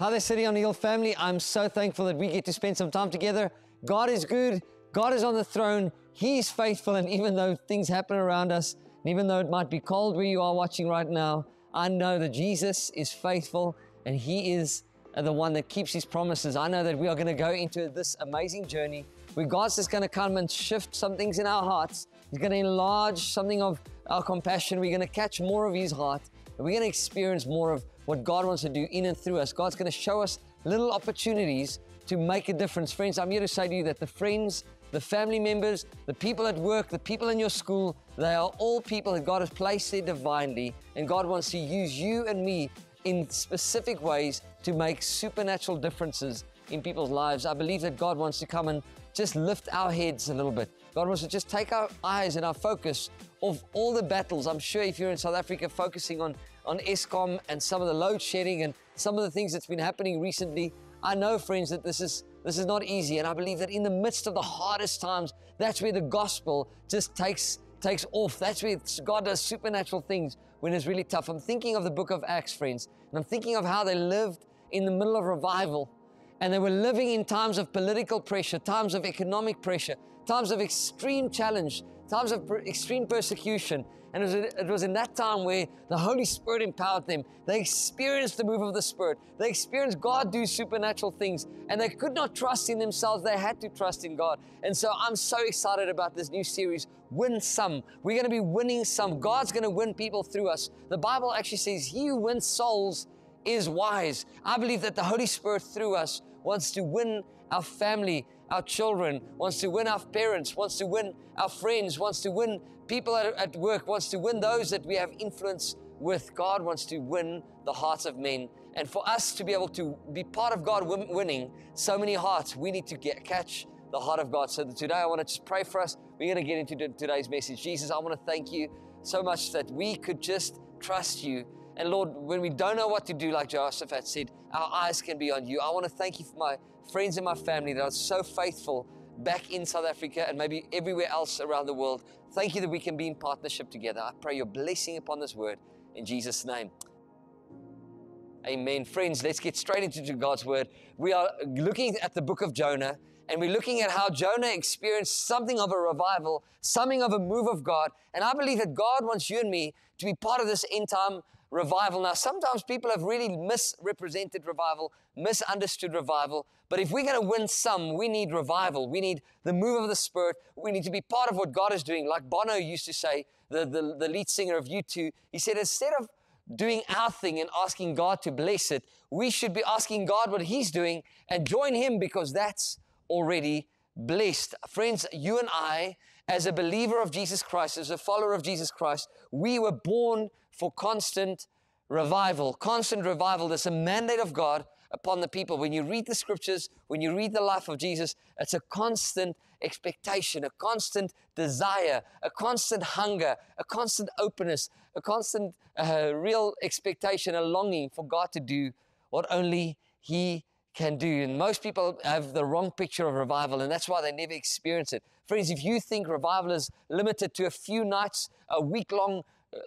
Hi there, City on the Hill family. I'm so thankful that we get to spend some time together. God is good. God is on the throne. He's faithful. And even though things happen around us, and even though it might be cold where you are watching right now, I know that Jesus is faithful and He is the one that keeps His promises. I know that we are going to go into this amazing journey where God's just going to come and shift some things in our hearts. He's going to enlarge something of our compassion. We're going to catch more of His heart and we're going to experience more of what God wants to do in and through us. God's going to show us little opportunities to make a difference. Friends, I'm here to say to you that the friends, the family members, the people at work, the people in your school, they are all people that God has placed there divinely. And God wants to use you and me in specific ways to make supernatural differences in people's lives. I believe that God wants to come and just lift our heads a little bit. God wants to just take our eyes and our focus off all the battles. I'm sure if you're in South Africa focusing on, on Eskom and some of the load shedding and some of the things that's been happening recently, I know, friends, that this is this is not easy. And I believe that in the midst of the hardest times, that's where the gospel just takes takes off. That's where God does supernatural things when it's really tough. I'm thinking of the book of Acts, friends, and I'm thinking of how they lived in the middle of revival. And they were living in times of political pressure, times of economic pressure, times of extreme challenge, times of extreme persecution. And it was, in that time where the Holy Spirit empowered them. They experienced the move of the Spirit. They experienced God do supernatural things. And they could not trust in themselves. They had to trust in God. And so I'm so excited about this new series, Winsome. We're going to be winning some. God's going to win people through us. The Bible actually says, He who wins souls is wise. I believe that the Holy Spirit through us wants to win our family, our children, wants to win our parents, wants to win our friends, wants to win people at, at work, wants to win those that we have influence with. God wants to win the hearts of men. And for us to be able to be part of God winning so many hearts, we need to get, catch the heart of God. So today I want to just pray for us. We're going to get into today's message. Jesus, I want to thank you so much that we could just trust you and Lord, when we don't know what to do, like Jehoshaphat said, our eyes can be on you. I want to thank you for my friends and my family that are so faithful back in South Africa and maybe everywhere else around the world. Thank you that we can be in partnership together. I pray your blessing upon this word in Jesus' name. Amen. Friends, let's get straight into God's word. We are looking at the book of Jonah and we're looking at how Jonah experienced something of a revival, something of a move of God. And I believe that God wants you and me to be part of this end time revival. Now, sometimes people have really misrepresented revival, misunderstood revival. But if we're going to win some, we need revival. We need the move of the Spirit. We need to be part of what God is doing. Like Bono used to say, the, the, the lead singer of U2, he said, instead of doing our thing and asking God to bless it, we should be asking God what He's doing and join Him because that's already blessed. Friends, you and I, as a believer of Jesus Christ, as a follower of Jesus Christ, we were born for constant revival. Constant revival. There's a mandate of God upon the people. When you read the scriptures, when you read the life of Jesus, it's a constant expectation, a constant desire, a constant hunger, a constant openness, a constant uh, real expectation, a longing for God to do what only He can do. And most people have the wrong picture of revival, and that's why they never experience it. Friends, if you think revival is limited to a few nights, a week long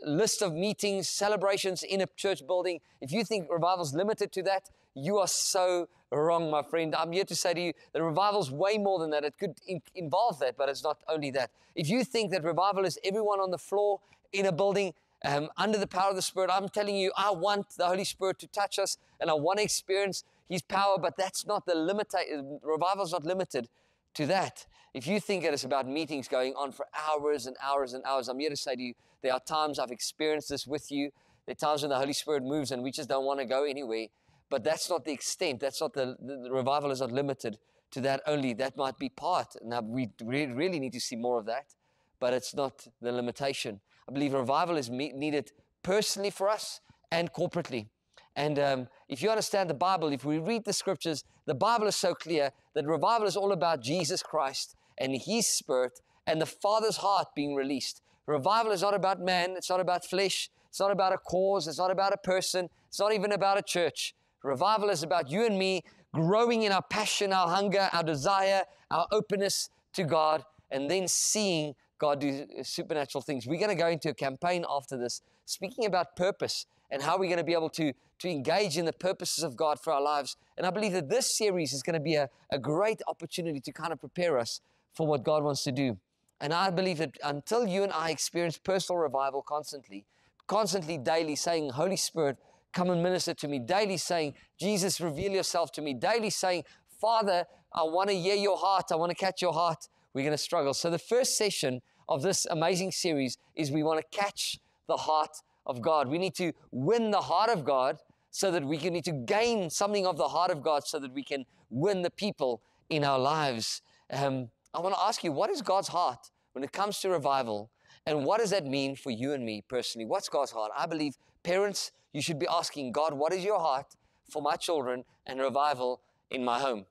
list of meetings, celebrations in a church building, if you think revival is limited to that, you are so wrong, my friend. I'm here to say to you that revival is way more than that. It could in- involve that, but it's not only that. If you think that revival is everyone on the floor in a building, um, under the power of the Spirit, I'm telling you, I want the Holy Spirit to touch us and I want to experience His power, but that's not the limit. Revival is not limited to that. If you think that it is about meetings going on for hours and hours and hours, I'm here to say to you, there are times I've experienced this with you. There are times when the Holy Spirit moves and we just don't want to go anywhere. But that's not the extent. That's not the, the, the revival is not limited to that only. That might be part. Now, we really need to see more of that, but it's not the limitation. I believe revival is needed personally for us and corporately. And um, if you understand the Bible, if we read the scriptures, the Bible is so clear that revival is all about Jesus Christ and His Spirit and the Father's heart being released. Revival is not about man, it's not about flesh, it's not about a cause, it's not about a person, it's not even about a church. Revival is about you and me growing in our passion, our hunger, our desire, our openness to God, and then seeing God do supernatural things. We're going to go into a campaign after this speaking about purpose and how we're going to be able to, to engage in the purposes of God for our lives. And I believe that this series is going to be a, a great opportunity to kind of prepare us for what God wants to do. And I believe that until you and I experience personal revival constantly, constantly, daily saying, Holy Spirit, come and minister to me, daily saying, Jesus, reveal yourself to me, daily saying, Father, I want to hear your heart, I want to catch your heart, we're going to struggle. So the first session of this amazing series is we want to catch the heart of God. We need to win the heart of God so that we can need to gain something of the heart of God so that we can win the people in our lives. Um, I want to ask you, what is God's heart when it comes to revival? And what does that mean for you and me personally? What's God's heart? I believe parents, you should be asking God, what is your heart for my children and revival in my home?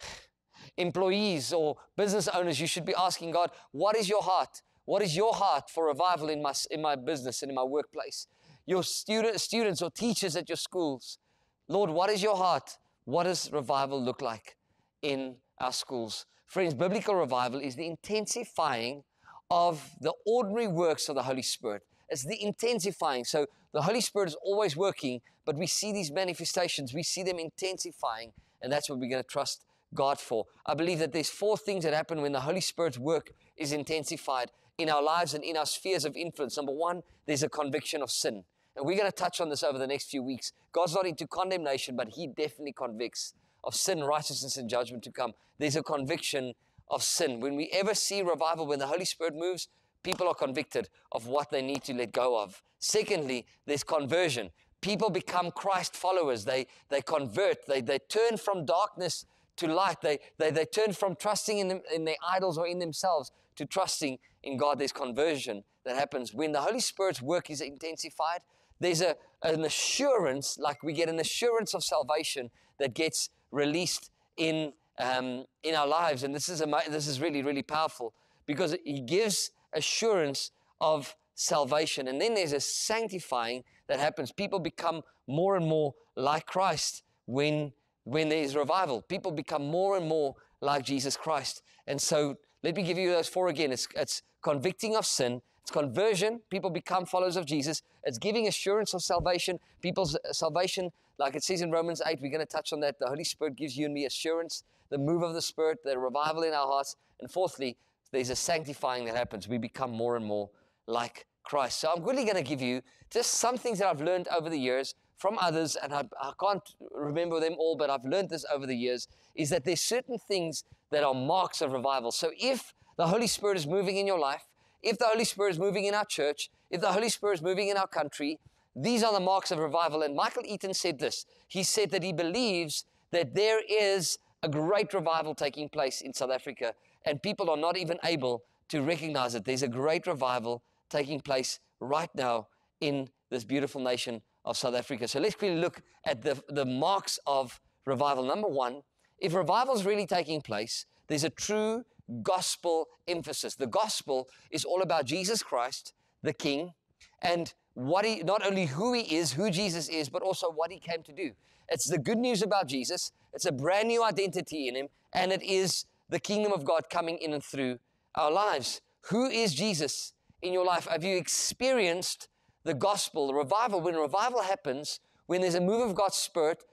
Employees or business owners, you should be asking God, what is your heart what is your heart for revival in my, in my business and in my workplace? Your student, students or teachers at your schools. Lord, what is your heart? What does revival look like in our schools? Friends, biblical revival is the intensifying of the ordinary works of the Holy Spirit. It's the intensifying. So the Holy Spirit is always working, but we see these manifestations, we see them intensifying, and that's what we're going to trust God for. I believe that there's four things that happen when the Holy Spirit's work is intensified in our lives and in our spheres of influence. Number one, there's a conviction of sin. And we're going to touch on this over the next few weeks. God's not into condemnation, but He definitely convicts of sin, righteousness, and judgment to come. There's a conviction of sin. When we ever see revival, when the Holy Spirit moves, people are convicted of what they need to let go of. Secondly, there's conversion. People become Christ followers. They, they convert. They, they turn from darkness to light. They, they, they turn from trusting in, them, in their idols or in themselves to trusting in God, there's conversion that happens. When the Holy Spirit's work is intensified, there's a, an assurance, like we get an assurance of salvation that gets released in, um, in our lives. And this is, a, this is really, really powerful because He gives assurance of salvation. And then there's a sanctifying that happens. People become more and more like Christ when, when there's revival. People become more and more like Jesus Christ. And so let me give you those four again. It's, it's convicting of sin, it's conversion, people become followers of Jesus, it's giving assurance of salvation, people's uh, salvation, like it says in Romans 8, we're going to touch on that. The Holy Spirit gives you and me assurance, the move of the Spirit, the revival in our hearts. And fourthly, there's a sanctifying that happens. We become more and more like Christ. So I'm really going to give you just some things that I've learned over the years from others, and I, I, can't remember them all, but I've learned this over the years, is that there's certain things that are marks of revival. So if the Holy Spirit is moving in your life, if the Holy Spirit is moving in our church, if the Holy Spirit is moving in our country, these are the marks of revival. And Michael Eaton said this. He said that he believes that there is a great revival taking place in South Africa, and people are not even able to recognize it. There's a great revival taking place right now in this beautiful nation of South Africa. So let's quickly look at the, the marks of revival. Number one, if revival is really taking place, there's a true gospel emphasis. The gospel is all about Jesus Christ, the King, and what he, not only who he is, who Jesus is, but also what he came to do. It's the good news about Jesus. It's a brand new identity in him, and it is the kingdom of God coming in and through our lives. Who is Jesus in your life? Have you experienced the gospel, the revival? When revival happens, when there's a move of God's Spirit,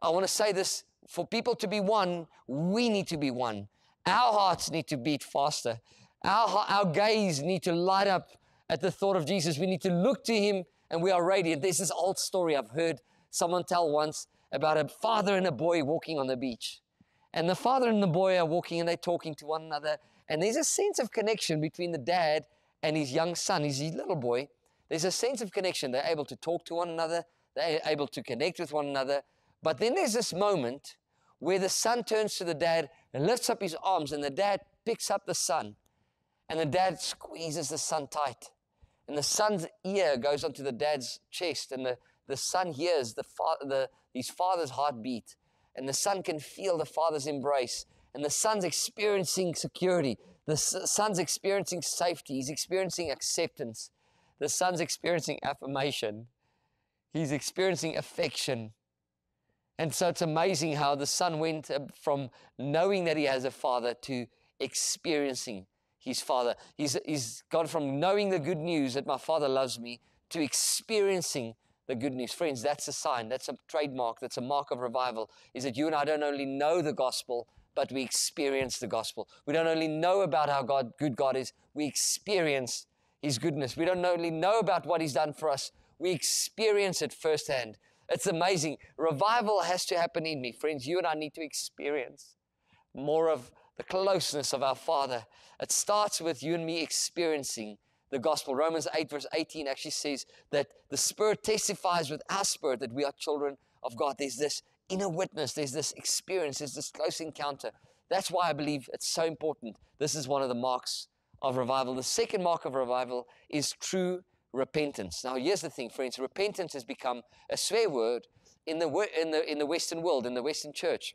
I want to say this for people to be one, we need to be one. Our hearts need to beat faster. Our, our gaze need to light up at the thought of Jesus. We need to look to Him and we are radiant. There's this old story I've heard someone tell once about a father and a boy walking on the beach. And the father and the boy are walking and they're talking to one another. And there's a sense of connection between the dad and his young son, his little boy. There's a sense of connection. They're able to talk to one another, they're able to connect with one another. But then there's this moment where the son turns to the dad and lifts up his arms, and the dad picks up the son, and the dad squeezes the son tight. And the son's ear goes onto the dad's chest, and the, the son hears the, fa- the, his father's heartbeat, and the son can feel the father's embrace, and the son's experiencing security. The son's experiencing safety. He's experiencing acceptance. The son's experiencing affirmation. He's experiencing affection. And so it's amazing how the son went uh, from knowing that he has a father to experiencing his father. He's, he's gone from knowing the good news that my father loves me to experiencing the good news. Friends, that's a sign, that's a trademark, that's a mark of revival, is that you and I don't only know the gospel, but we experience the gospel. We don't only know about how God, good God is, we experience his goodness. We don't only know about what he's done for us, we experience it firsthand. It's amazing. Revival has to happen in me. Friends, you and I need to experience more of the closeness of our Father. It starts with you and me experiencing the gospel. Romans 8, verse 18 actually says that the Spirit testifies with our spirit that we are children of God. There's this inner witness, there's this experience, there's this close encounter. That's why I believe it's so important. This is one of the marks of revival. The second mark of revival is true repentance. Now, here's the thing, friends repentance has become a swear word in the, in the, in the Western world, in the Western church.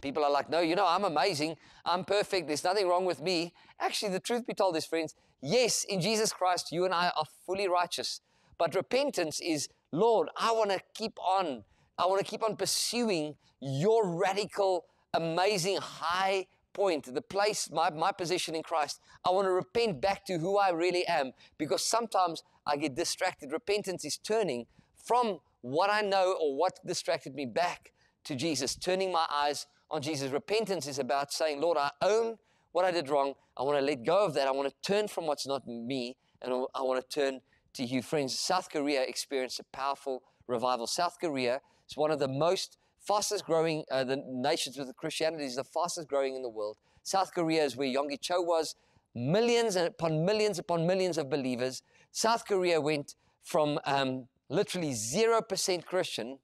People are like, no, you know, I'm amazing. I'm perfect. There's nothing wrong with me. Actually, the truth be told is, friends, yes, in Jesus Christ, you and I are fully righteous. But repentance is, Lord, I want to keep on. I want to keep on pursuing your radical, amazing high point, the place, my, my position in Christ. I want to repent back to who I really am because sometimes I get distracted. Repentance is turning from what I know or what distracted me back to Jesus, turning my eyes on Jesus. Repentance is about saying, Lord, I own what I did wrong. I want to let go of that. I want to turn from what's not me, and I want to turn to you. Friends, South Korea experienced a powerful revival. South Korea is one of the most fastest growing, uh, the nations with Christianity is the fastest growing in the world. South Korea is where Yonggi Cho was. Millions upon millions upon millions of believers. South Korea went from um, literally 0% Christian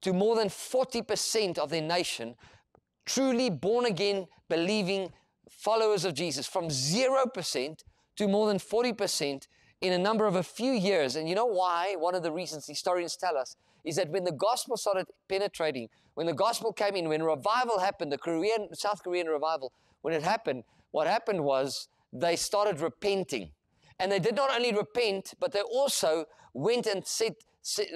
to more than 40% of their nation truly born again, believing followers of Jesus from 0% to more than 40% in a number of a few years. And you know why? One of the reasons historians tell us is that when the gospel started penetrating, when the gospel came in, when revival happened, the Korean, South Korean revival, when it happened, what happened was they started repenting. And they did not only repent, but they also went and said,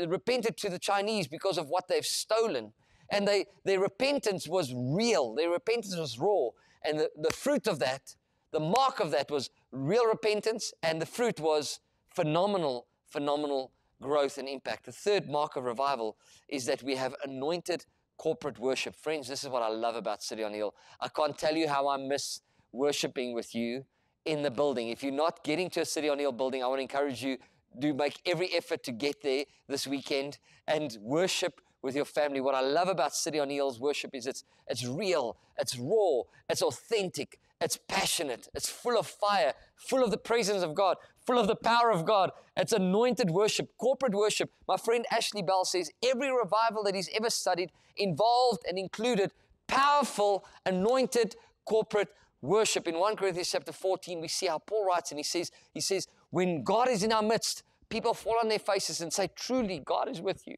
repented to the Chinese because of what they've stolen. And they, their repentance was real, their repentance was raw. And the, the fruit of that, the mark of that was real repentance, and the fruit was phenomenal, phenomenal growth and impact. The third mark of revival is that we have anointed corporate worship. Friends, this is what I love about City on Hill. I can't tell you how I miss worshiping with you in the building. If you're not getting to a City on Hill building, I want to encourage you to make every effort to get there this weekend and worship with your family. What I love about City on Hill's worship is it's, it's real, it's raw, it's authentic, it's passionate, it's full of fire, full of the presence of God, full of the power of God. It's anointed worship, corporate worship. My friend Ashley Bell says every revival that he's ever studied involved and included powerful, anointed corporate worship. In 1 Corinthians chapter 14, we see how Paul writes and he says, he says, when God is in our midst, people fall on their faces and say, Truly, God is with you.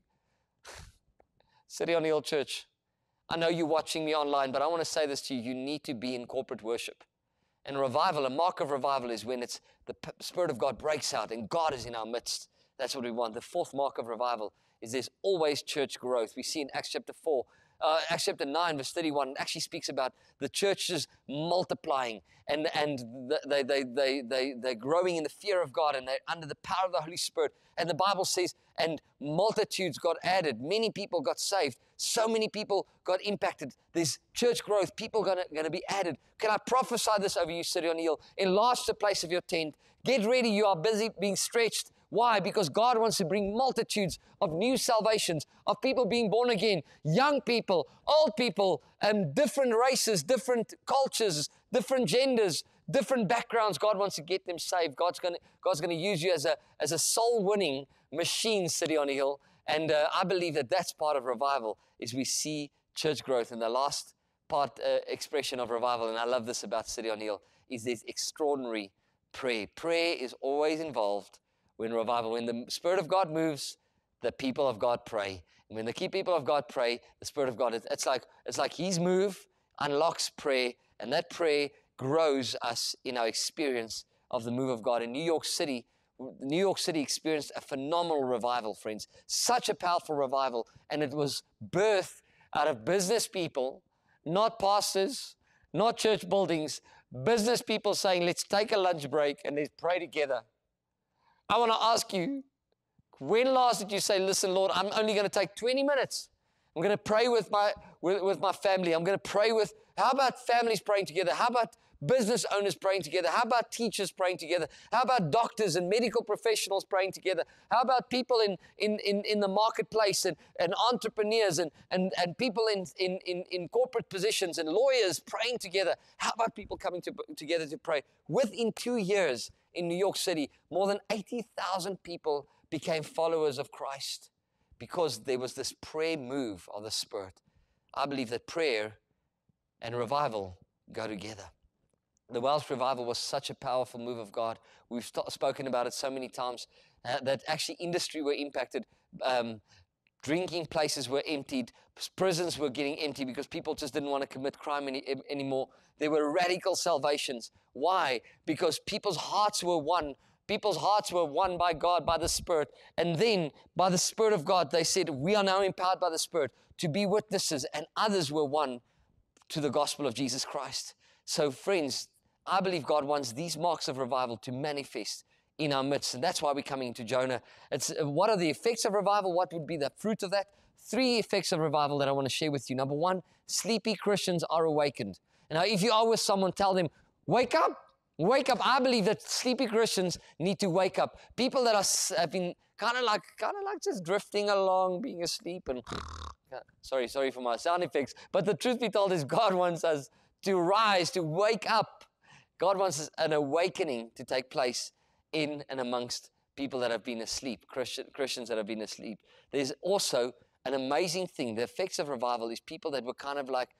City on the old Church, I know you're watching me online, but I want to say this to you. You need to be in corporate worship. And revival, a mark of revival is when it's the Spirit of God breaks out and God is in our midst. That's what we want. The fourth mark of revival is there's always church growth. We see in Acts chapter 4 uh, Acts chapter 9, verse 31, actually speaks about the churches multiplying and, and they, they, they, they, they're growing in the fear of God and they're under the power of the Holy Spirit. And the Bible says, and multitudes got added. Many people got saved. So many people got impacted. There's church growth. People are going to be added. Can I prophesy this over you, City on Hill? Enlarge the place of your tent. Get ready. You are busy being stretched why? Because God wants to bring multitudes of new salvations, of people being born again, young people, old people, and different races, different cultures, different genders, different backgrounds. God wants to get them saved. God's going to, God's to use you as a, as a soul winning machine, City on a Hill. And uh, I believe that that's part of revival is we see church growth. And the last part, uh, expression of revival, and I love this about City on a Hill, is this extraordinary prayer. Prayer is always involved when revival, when the Spirit of God moves, the people of God pray. And when the key people of God pray, the Spirit of God, it's like, it's like His move unlocks prayer, and that prayer grows us in our experience of the move of God. In New York City, New York City experienced a phenomenal revival, friends. Such a powerful revival. And it was birthed out of business people, not pastors, not church buildings, business people saying, let's take a lunch break and let's pray together. I want to ask you, When last did you say, Listen, Lord, I'm only going to take 20 minutes? I'm going to pray with my, with, with my family. I'm going to pray with, how about families praying together? How about business owners praying together? How about teachers praying together? How about doctors and medical professionals praying together? How about people in, in, in, in the marketplace and, and entrepreneurs and, and, and people in, in, in, in corporate positions and lawyers praying together? How about people coming to, together to pray? Within two years in New York City, more than 80,000 people became followers of Christ because there was this prayer move of the Spirit. I believe that prayer and revival go together. The Welsh revival was such a powerful move of God. We've st- spoken about it so many times uh, that actually industry were impacted. Um, drinking places were emptied. Prisons were getting empty because people just didn't want to commit crime any, anymore. There were radical salvations. Why? Because people's hearts were won. People's hearts were won by God, by the Spirit. And then, by the Spirit of God, they said, We are now empowered by the Spirit to be witnesses, and others were won to the gospel of Jesus Christ. So, friends, I believe God wants these marks of revival to manifest in our midst. And that's why we're coming to Jonah. It's uh, what are the effects of revival? What would be the fruit of that? Three effects of revival that I want to share with you. Number one, sleepy Christians are awakened. Now, if you are with someone, tell them, wake up, wake up. I believe that sleepy Christians need to wake up. People that are, have been kind of like, kind of like just drifting along, being asleep and sorry, sorry for my sound effects. But the truth be told is God wants us to rise, to wake up God wants an awakening to take place in and amongst people that have been asleep, Christian, Christians that have been asleep. There's also an amazing thing. The effects of revival is people that were kind of like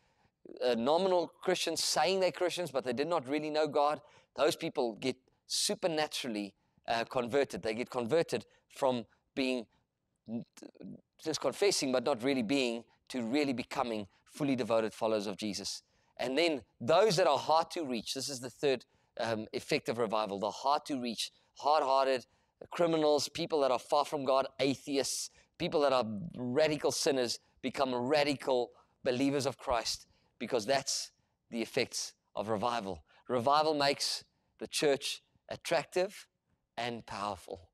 uh, nominal Christians, saying they're Christians, but they did not really know God. Those people get supernaturally uh, converted. They get converted from being just confessing, but not really being, to really becoming fully devoted followers of Jesus. And then those that are hard to reach, this is the third um, effect of revival, the hard to reach, hard hearted criminals, people that are far from God, atheists, people that are radical sinners become radical believers of Christ because that's the effects of revival. Revival makes the church attractive and powerful.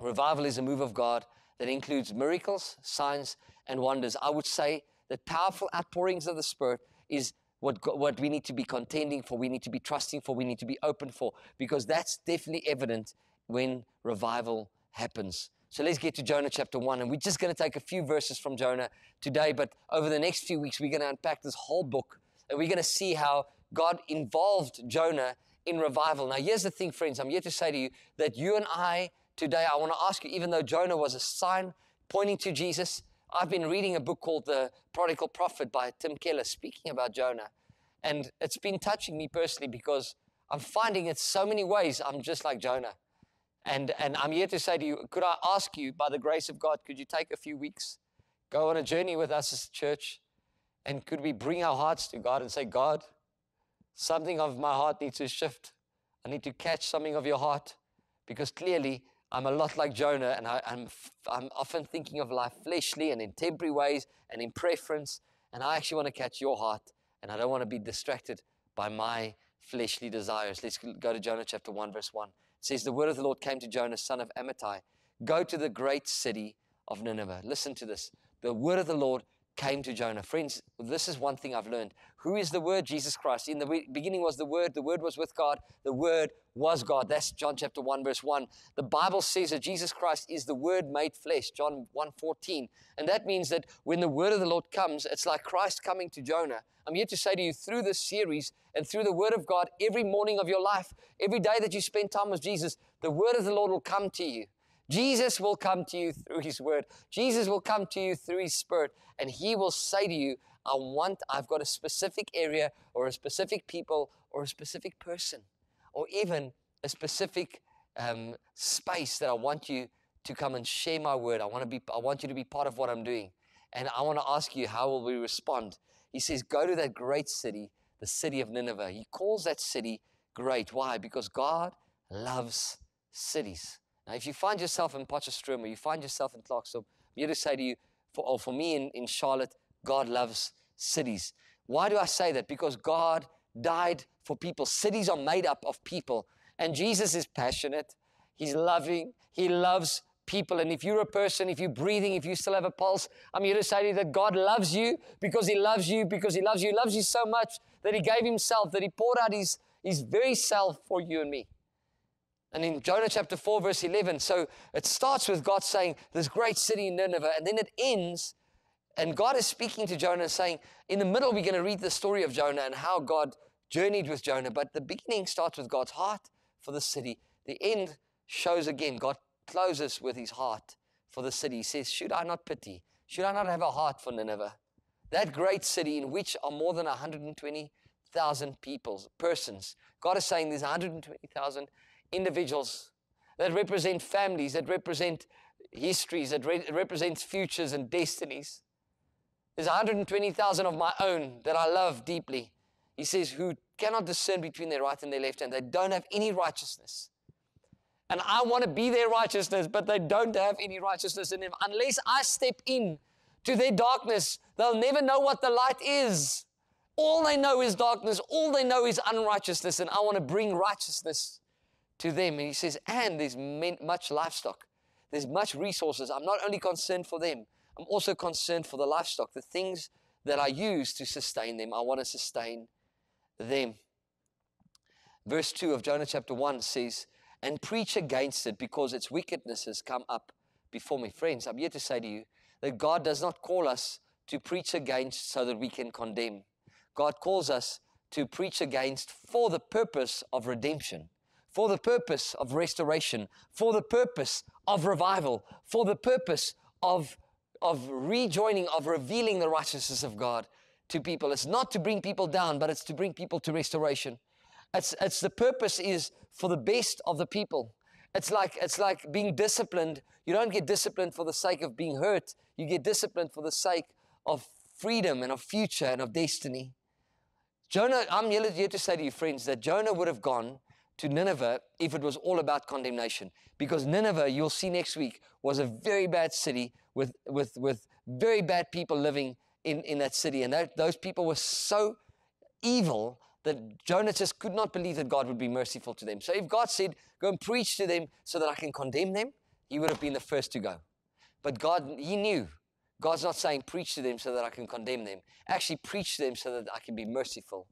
Revival is a move of God that includes miracles, signs, and wonders. I would say that powerful outpourings of the Spirit is what, what we need to be contending for, we need to be trusting for, we need to be open for, because that's definitely evident when revival happens. So let's get to Jonah chapter 1. And we're just going to take a few verses from Jonah today, but over the next few weeks, we're going to unpack this whole book and we're going to see how God involved Jonah in revival. Now, here's the thing, friends. I'm here to say to you that you and I today, I want to ask you, even though Jonah was a sign pointing to Jesus, I've been reading a book called The Prodigal Prophet by Tim Keller, speaking about Jonah. And it's been touching me personally because I'm finding in so many ways I'm just like Jonah. And, and I'm here to say to you, could I ask you, by the grace of God, could you take a few weeks, go on a journey with us as a church, and could we bring our hearts to God and say, God, something of my heart needs to shift. I need to catch something of your heart because clearly I'm a lot like Jonah, and I, am I'm, I'm often thinking of life fleshly and in temporary ways and in preference. And I actually want to catch your heart, and I don't want to be distracted by my fleshly desires. Let's go to Jonah chapter 1, verse 1. It says, The word of the Lord came to Jonah, son of Amittai Go to the great city of Nineveh. Listen to this. The word of the Lord came to Jonah. Friends, this is one thing I've learned. Who is the Word? Jesus Christ. In the beginning was the Word. The Word was with God. The Word was God. That's John chapter 1, verse 1. The Bible says that Jesus Christ is the Word made flesh, John 1 14. And that means that when the Word of the Lord comes, it's like Christ coming to Jonah. I'm here to say to you through this series and through the Word of God, every morning of your life, every day that you spend time with Jesus, the Word of the Lord will come to you. Jesus will come to you through His Word. Jesus will come to you through His Spirit, and He will say to you, I want, I've got a specific area or a specific people or a specific person or even a specific um, space that I want you to come and share my word. I want to be, I want you to be part of what I'm doing. And I want to ask you, how will we respond? He says, go to that great city, the city of Nineveh. He calls that city great. Why? Because God loves cities. Now, if you find yourself in Potchefstroom or you find yourself in Klerksdorp, I'm here to say to you, for, or for me in, in Charlotte, God loves cities. Why do I say that? Because God died for people. Cities are made up of people. And Jesus is passionate, He's loving, He loves people. And if you're a person, if you're breathing, if you still have a pulse, I'm here to say to you that God loves you because He loves you, because He loves you. He loves you so much that He gave Himself, that He poured out His, his very self for you and me. And in Jonah chapter 4, verse 11, so it starts with God saying, This great city in Nineveh, and then it ends, and God is speaking to Jonah saying, In the middle, we're going to read the story of Jonah and how God journeyed with Jonah, but the beginning starts with God's heart for the city. The end shows again, God closes with his heart for the city. He says, Should I not pity? Should I not have a heart for Nineveh? That great city in which are more than 120,000 people, persons. God is saying there's 120,000 individuals that represent families, that represent histories, that re- represents futures and destinies. There's 120,000 of my own that I love deeply. He says, who cannot discern between their right and their left hand. They don't have any righteousness. And I want to be their righteousness, but they don't have any righteousness in them. Unless I step in to their darkness, they'll never know what the light is. All they know is darkness. All they know is unrighteousness. And I want to bring righteousness to them. And he says, and there's much livestock. There's much resources. I'm not only concerned for them, I'm also concerned for the livestock, the things that I use to sustain them. I want to sustain them. Verse 2 of Jonah chapter 1 says, and preach against it because its wickedness has come up before me. Friends, I'm here to say to you that God does not call us to preach against so that we can condemn. God calls us to preach against for the purpose of redemption, for the purpose of restoration, for the purpose of revival, for the purpose of, of rejoining, of revealing the righteousness of God to people. It's not to bring people down, but it's to bring people to restoration. It's, it's the purpose is for the best of the people. It's like, it's like being disciplined. You don't get disciplined for the sake of being hurt. You get disciplined for the sake of freedom and of future and of destiny. Jonah, I'm here to say to you, friends, that Jonah would have gone to Nineveh if it was all about condemnation. Because Nineveh, you'll see next week, was a very bad city with, with, with very bad people living in, in that city. And that, those people were so evil that Jonah just could not believe that God would be merciful to them. So if God said, Go and preach to them so that I can condemn them, he would have been the first to go. But God, he knew. God's not saying, Preach to them so that I can condemn them. Actually, preach to them so that I can be merciful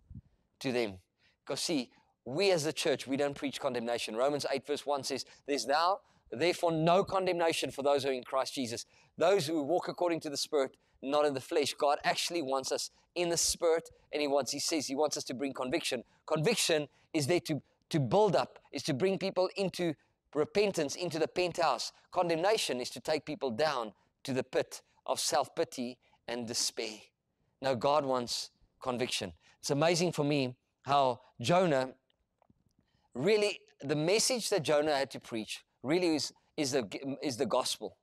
to them. Because see, we as the church, we don't preach condemnation. Romans 8, verse 1 says, There's now, therefore, no condemnation for those who are in Christ Jesus. Those who walk according to the Spirit, not in the flesh. God actually wants us in the spirit, and He wants, He says, He wants us to bring conviction. Conviction is there to, to build up, is to bring people into repentance, into the penthouse. Condemnation is to take people down to the pit of self pity and despair. Now, God wants conviction. It's amazing for me how Jonah really, the message that Jonah had to preach really is, is, the, is the gospel.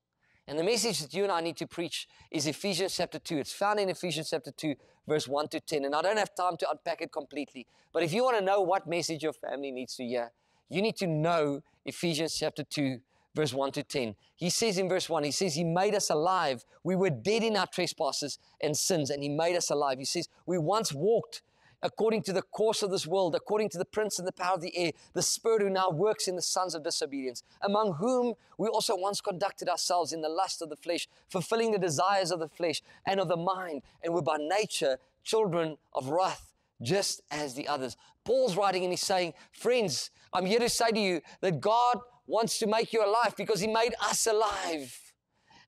And the message that you and I need to preach is Ephesians chapter 2. It's found in Ephesians chapter 2, verse 1 to 10. And I don't have time to unpack it completely. But if you want to know what message your family needs to hear, you need to know Ephesians chapter 2, verse 1 to 10. He says in verse 1, He says, He made us alive. We were dead in our trespasses and sins, and He made us alive. He says, We once walked according to the course of this world, according to the prince and the power of the air, the spirit who now works in the sons of disobedience, among whom we also once conducted ourselves in the lust of the flesh, fulfilling the desires of the flesh and of the mind, and were by nature children of wrath, just as the others. Paul's writing and he's saying, Friends, I'm here to say to you that God wants to make you alive because he made us alive.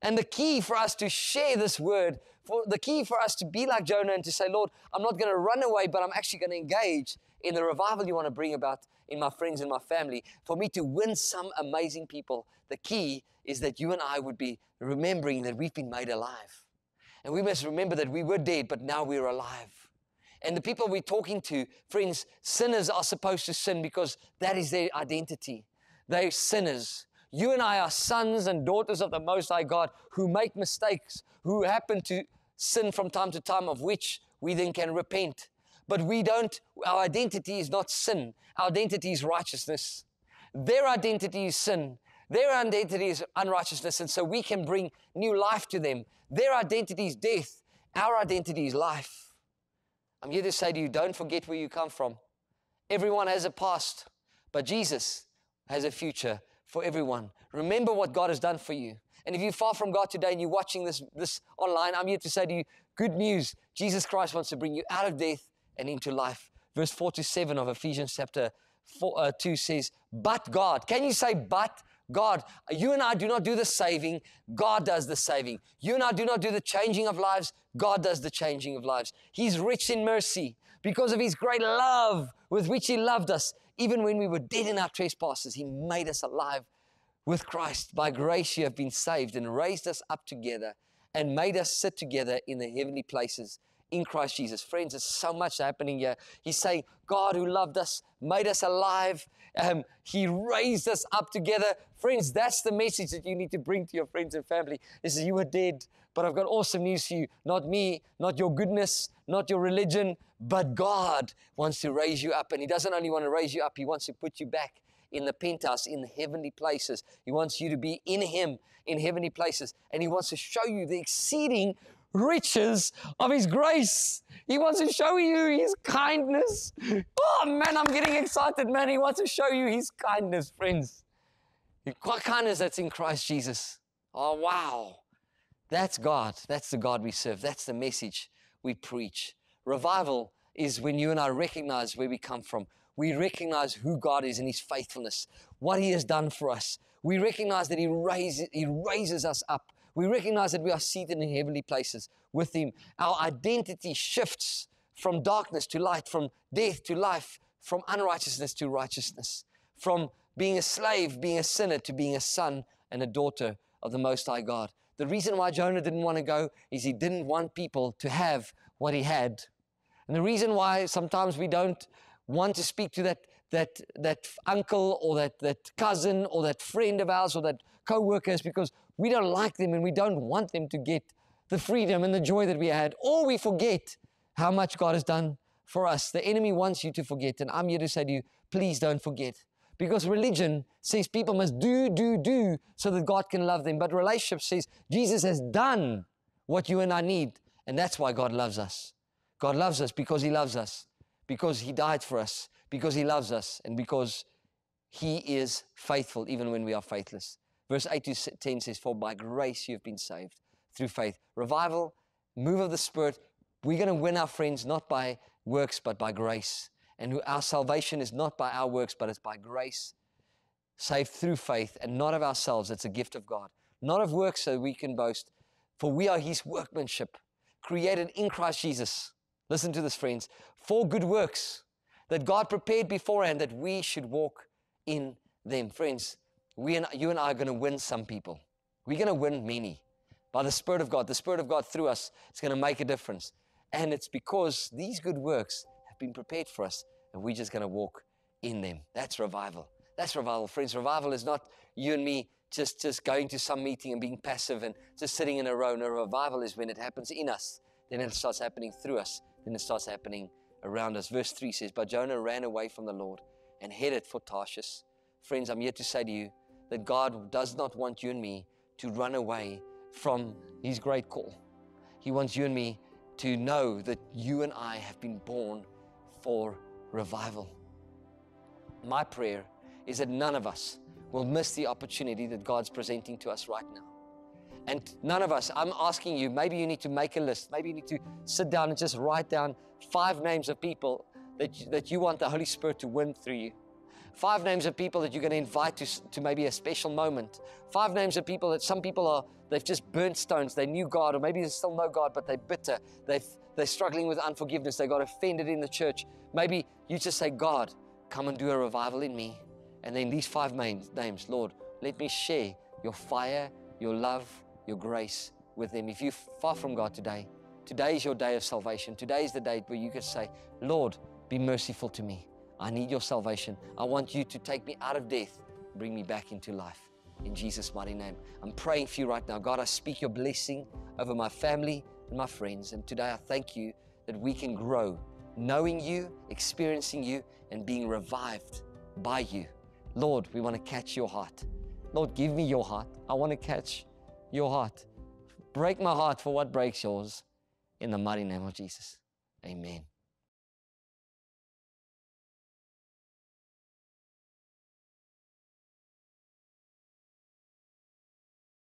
And the key for us to share this word for the key for us to be like Jonah and to say, Lord, I'm not going to run away, but I'm actually going to engage in the revival you want to bring about in my friends and my family. For me to win some amazing people, the key is that you and I would be remembering that we've been made alive. And we must remember that we were dead, but now we're alive. And the people we're talking to, friends, sinners are supposed to sin because that is their identity. They're sinners. You and I are sons and daughters of the Most High God who make mistakes, who happen to sin from time to time, of which we then can repent. But we don't, our identity is not sin, our identity is righteousness. Their identity is sin, their identity is unrighteousness, and so we can bring new life to them. Their identity is death, our identity is life. I'm here to say to you don't forget where you come from. Everyone has a past, but Jesus has a future for everyone. Remember what God has done for you. And if you're far from God today and you're watching this, this online, I'm here to say to you, good news. Jesus Christ wants to bring you out of death and into life. Verse 4 to 7 of Ephesians chapter four, uh, 2 says, But God. Can you say, But God? You and I do not do the saving, God does the saving. You and I do not do the changing of lives, God does the changing of lives. He's rich in mercy because of His great love with which He loved us. Even when we were dead in our trespasses, He made us alive with Christ. By grace, you have been saved and raised us up together and made us sit together in the heavenly places in Christ Jesus. Friends, there's so much happening here. He's saying, God who loved us, made us alive, um, He raised us up together. Friends, that's the message that you need to bring to your friends and family. This is you were dead, but I've got awesome news for you. Not me, not your goodness, not your religion, but God wants to raise you up. And He doesn't only want to raise you up, He wants to put you back in the penthouse, in the heavenly places. He wants you to be in Him in heavenly places. And He wants to show you the exceeding riches of His grace. He wants to show you His kindness. Oh man, I'm getting excited, man. He wants to show you His kindness, friends. What kindness that's in Christ Jesus. Oh, wow. That's God. That's the God we serve. That's the message we preach. Revival is when you and I recognize where we come from. We recognize who God is and His faithfulness, what He has done for us. We recognize that He raises, he raises us up we recognize that we are seated in heavenly places with Him. Our identity shifts from darkness to light, from death to life, from unrighteousness to righteousness, from being a slave, being a sinner, to being a son and a daughter of the Most High God. The reason why Jonah didn't want to go is he didn't want people to have what he had. And the reason why sometimes we don't want to speak to that, that, that uncle or that, that cousin or that friend of ours or that co worker is because we don't like them and we don't want them to get the freedom and the joy that we had, or we forget how much God has done for us. The enemy wants you to forget, and I'm here to say to you, please don't forget. Because religion says people must do, do, do so that God can love them. But relationship says Jesus has done what you and I need. And that's why God loves us. God loves us because He loves us, because He died for us, because He loves us, and because He is faithful even when we are faithless. Verse 8 to 10 says, For by grace you have been saved through faith. Revival, move of the Spirit. We're going to win our friends not by works, but by grace. And our salvation is not by our works, but it's by grace, saved through faith, and not of ourselves. It's a gift of God. Not of works so we can boast, for we are His workmanship, created in Christ Jesus. Listen to this, friends. For good works that God prepared beforehand that we should walk in them. Friends, we and, you and I are going to win some people. We're going to win many by the Spirit of God. The Spirit of God through us is going to make a difference. And it's because these good works been prepared for us, and we're just going to walk in them. That's revival. That's revival, friends. Revival is not you and me just, just going to some meeting and being passive and just sitting in a row. No, revival is when it happens in us, then it starts happening through us, then it starts happening around us. Verse 3 says, But Jonah ran away from the Lord and headed for Tarshish. Friends, I'm here to say to you, that God does not want you and me to run away from His great call. He wants you and me to know that you and I have been born for revival. My prayer is that none of us will miss the opportunity that God's presenting to us right now. And none of us, I'm asking you, maybe you need to make a list. Maybe you need to sit down and just write down five names of people that you, that you want the Holy Spirit to win through you. Five names of people that you're going to invite to, to maybe a special moment. Five names of people that some people are, they've just burnt stones. They knew God, or maybe they still know God, but they're bitter. They've, they're struggling with unforgiveness. They got offended in the church. Maybe you just say, God, come and do a revival in me. And then these five names, Lord, let me share your fire, your love, your grace with them. If you're far from God today, today is your day of salvation. Today is the day where you can say, Lord, be merciful to me. I need your salvation. I want you to take me out of death, bring me back into life. In Jesus' mighty name. I'm praying for you right now. God, I speak your blessing over my family and my friends. And today I thank you that we can grow knowing you, experiencing you, and being revived by you. Lord, we want to catch your heart. Lord, give me your heart. I want to catch your heart. Break my heart for what breaks yours. In the mighty name of Jesus. Amen.